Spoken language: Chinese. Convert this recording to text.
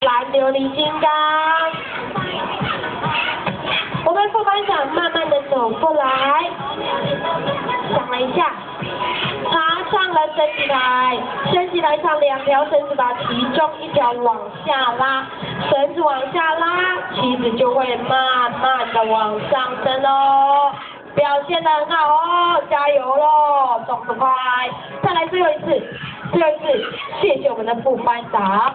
蓝琉璃金刚。我们副班长慢慢的走过来，想了一下，爬上了升级台，升级台上两条绳子把其中一条往下拉，绳子往下拉，旗子就会慢慢的往上升哦。表现的很好哦，加油喽，动作快！再来最后一次，最后一次，谢谢我们的副班长。